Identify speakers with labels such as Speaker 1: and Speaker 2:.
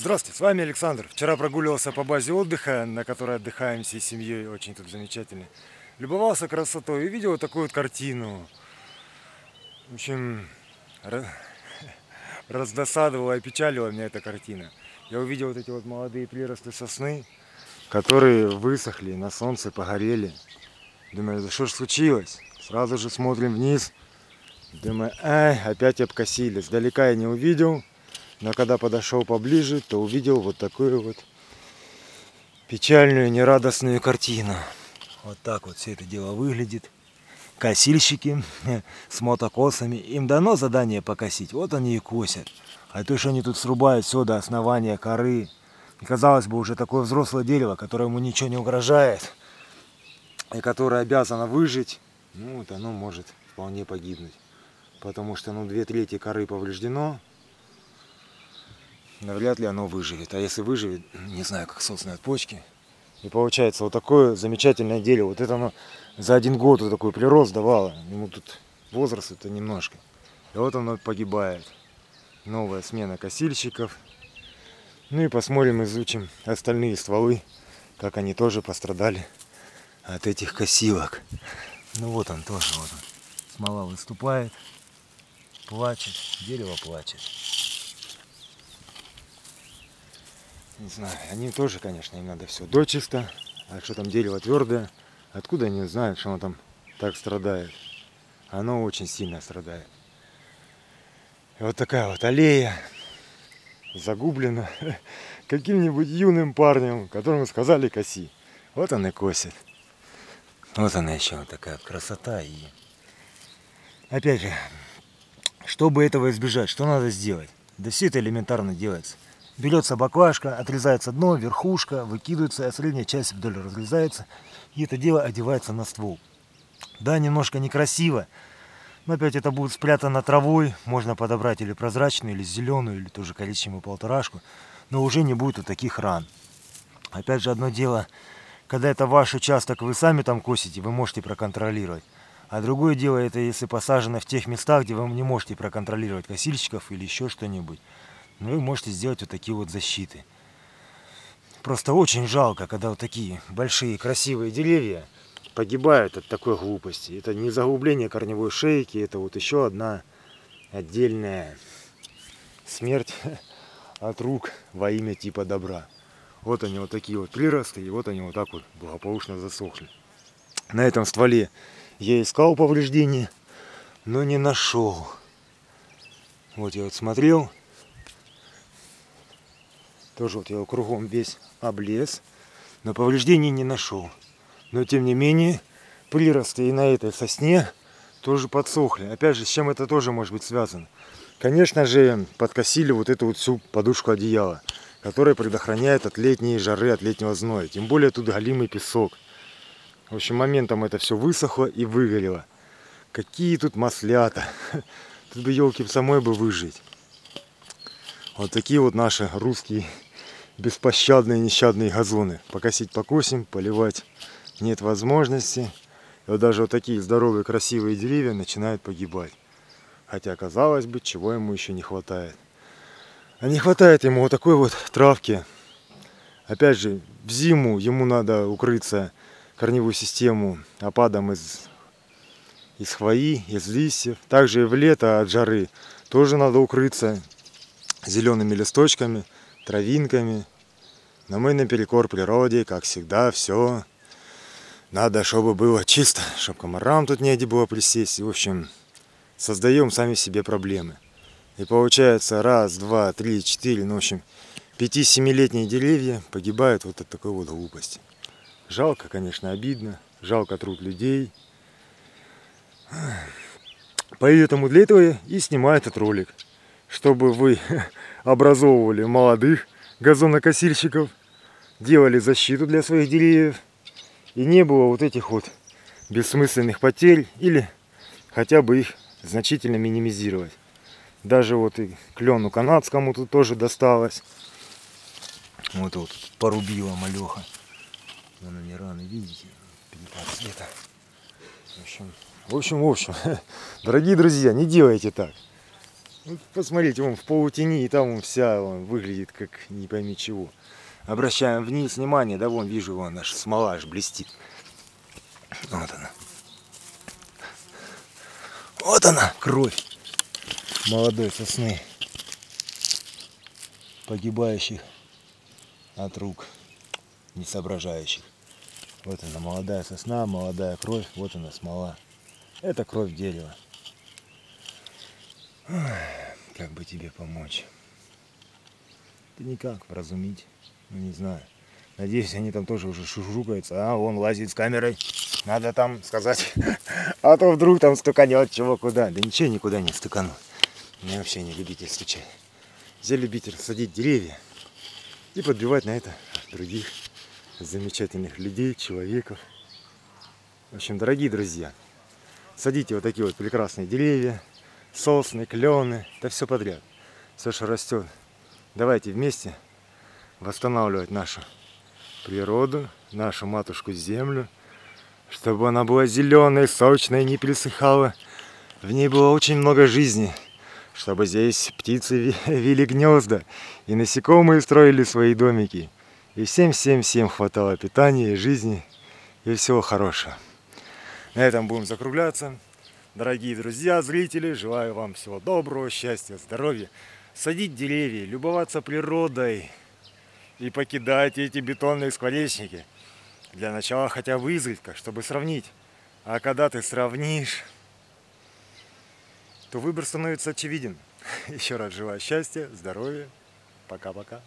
Speaker 1: Здравствуйте, с вами Александр. Вчера прогуливался по базе отдыха, на которой отдыхаем всей семьей, очень тут замечательно. Любовался красотой и видел вот такую вот картину. В общем, раздосадовала и печалила меня эта картина. Я увидел вот эти вот молодые приросты сосны, которые высохли, на солнце погорели. Думаю, да что ж случилось? Сразу же смотрим вниз. Думаю, ай, опять обкосили. Сдалека я не увидел. Но когда подошел поближе, то увидел вот такую вот печальную, нерадостную картину. Вот так вот все это дело выглядит. Косильщики с мотокосами. Им дано задание покосить, вот они и косят. А то, что они тут срубают все до основания коры. И, казалось бы, уже такое взрослое дерево, которому ничего не угрожает. И которое обязано выжить. Ну, вот оно может вполне погибнуть. Потому что, ну, две трети коры повреждено, навряд ли оно выживет. А если выживет, не знаю, как собственно почки. И получается вот такое замечательное дерево. Вот это оно за один год вот такой прирост давало. Ему тут возраст это немножко. И вот оно погибает. Новая смена косильщиков. Ну и посмотрим, изучим остальные стволы, как они тоже пострадали от этих косилок. Ну вот он тоже, вот он. Смола выступает, плачет, дерево плачет. Не знаю, они тоже, конечно, им надо все дочисто. А что там дерево твердое, откуда они знают, что оно там так страдает? Оно очень сильно страдает. И вот такая вот аллея загублена каким-нибудь юным парнем, которому сказали коси. Вот он и косит. Вот она еще вот такая красота. И опять же, чтобы этого избежать, что надо сделать? Да все это элементарно делается. Берется баклажка, отрезается дно, верхушка, выкидывается, а средняя часть вдоль разрезается. И это дело одевается на ствол. Да, немножко некрасиво, но опять это будет спрятано травой. Можно подобрать или прозрачную, или зеленую, или тоже коричневую полторашку. Но уже не будет вот таких ран. Опять же, одно дело, когда это ваш участок, вы сами там косите, вы можете проконтролировать. А другое дело, это если посажено в тех местах, где вы не можете проконтролировать косильщиков или еще что-нибудь. Ну вы можете сделать вот такие вот защиты. Просто очень жалко, когда вот такие большие красивые деревья погибают от такой глупости. Это не заглубление корневой шейки, это вот еще одна отдельная смерть от рук во имя типа добра. Вот они вот такие вот приросты, и вот они вот так вот благополучно засохли. На этом стволе я искал повреждения, но не нашел. Вот я вот смотрел, тоже вот я его кругом весь облез, но повреждений не нашел. Но тем не менее, приросты и на этой сосне тоже подсохли. Опять же, с чем это тоже может быть связано? Конечно же, подкосили вот эту вот всю подушку одеяла, которая предохраняет от летней жары, от летнего зноя. Тем более тут галимый песок. В общем, моментом это все высохло и выгорело. Какие тут маслята. Тут бы елки самой бы выжить. Вот такие вот наши русские беспощадные нещадные газоны. Покосить покосим, поливать нет возможности. И вот даже вот такие здоровые красивые деревья начинают погибать. Хотя, казалось бы, чего ему еще не хватает. А не хватает ему вот такой вот травки. Опять же, в зиму ему надо укрыться корневую систему опадом из, из хвои, из листьев. Также и в лето от жары тоже надо укрыться зелеными листочками – травинками. Но мы наперекор природе, как всегда, все. Надо, чтобы было чисто, чтобы комарам тут негде было присесть. И, в общем, создаем сами себе проблемы. И получается раз, два, три, четыре, ну, в общем, пяти-семилетние деревья погибают вот от такой вот глупости. Жалко, конечно, обидно. Жалко труд людей. Поэтому для этого и снимаю этот ролик. Чтобы вы образовывали молодых газонокосильщиков, делали защиту для своих деревьев, и не было вот этих вот бессмысленных потерь, или хотя бы их значительно минимизировать. Даже вот и клену канадскому тут тоже досталось. Вот вот порубила малеха. Вон они раны, видите? Цвета. В общем, в общем, в общем, дорогие друзья, не делайте так. Ну, посмотрите, он в полутени, и там он вся он выглядит как не пойми чего. Обращаем вниз внимание, да, вон вижу, вон наша смола аж блестит. Вот она. Вот она, кровь молодой сосны, погибающих от рук несоображающих. Вот она, молодая сосна, молодая кровь, вот она, смола. Это кровь дерева. Как бы тебе помочь? Ты никак вразумить, ну не знаю. Надеюсь, они там тоже уже шушукаются. А, он лазит с камерой. Надо там сказать. А то вдруг там стуканет чего куда. Да ничего никуда не стукану. Я вообще не любитель стучать. Я любитель садить деревья и подбивать на это других замечательных людей, человеков. В общем, дорогие друзья, садите вот такие вот прекрасные деревья, сосны, клены, да все подряд. Все, что растет. Давайте вместе восстанавливать нашу природу, нашу матушку землю, чтобы она была зеленой, сочной, не пересыхала. В ней было очень много жизни, чтобы здесь птицы вели гнезда, и насекомые строили свои домики. И всем-всем-всем хватало питания и жизни, и всего хорошего. На этом будем закругляться. Дорогие друзья, зрители, желаю вам всего доброго, счастья, здоровья. Садить деревья, любоваться природой и покидать эти бетонные скворечники. Для начала хотя бы изредка, чтобы сравнить. А когда ты сравнишь, то выбор становится очевиден. Еще раз желаю счастья, здоровья. Пока-пока.